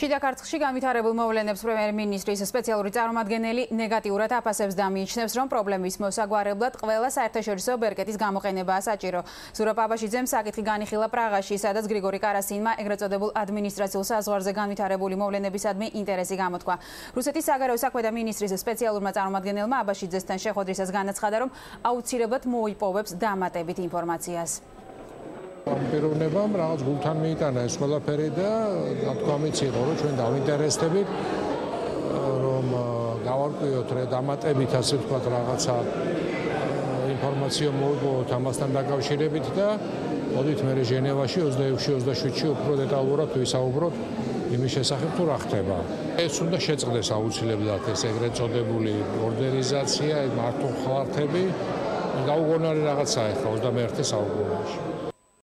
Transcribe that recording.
შიდა ქართლში განვითარებულ მოვლენებს პრემიერ-მინისტრის სპეციალური წარმომადგენელი ნეგატიურად აფასებს და მიიჩნევს, რომ პრობლემის მოსაგვარებლად ყველა საერთაშორისო ბერკეტის გამოყენებაა საჭირო. ზურაბ აბაშიძემ საკითხი განიხილა პრაღაში, სადაც გრიგორი კარასინმა ეგრეთ წოდებულ ადმინისტრაციულ საზღვარზე განვითარებული მოვლენებისადმი ინტერესი გამოთქვა. რუსეთის საგარეო საქმეთა მინისტრის სპეციალურმა წარმომადგენელმა აბაშიძესთან შეხვედრისას განაცხადა, რომ აუცილებლად მოიპოვებს დამატებით ინფორმაციას. ამ პიროვნებამ რაღაც გულთან მიიტანა ეს ყველაფერი და ნათქვამიც იყო რომ ჩვენ დავინტერესდებით რომ გავარკვიოთ რა დამატებით ასე ვთქვათ რაღაცა ინფორმაცია მოვიპოვოთ ამასთან დაკავშირებით და მოდით მე ჟენევაში 26-27-ში უფრო დეტალურად ვისაუბროთ იმის შესახებ თუ რა ხდება. ეს უნდა შეწყდეს აუცილებლად ეს ეგრეთ წოდებული ორდერიზაცია, მართო ხალხები. გაუგონარი რაღაცაა ახლა 21 საუკუნეში.